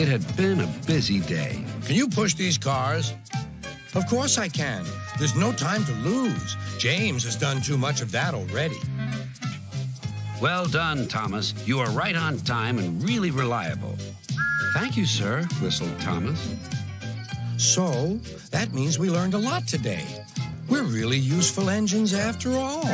It had been a busy day. Can you push these cars? Of course I can. There's no time to lose. James has done too much of that already. Well done, Thomas. You are right on time and really reliable. Thank you, sir, whistled Thomas. So, that means we learned a lot today. We're really useful engines after all.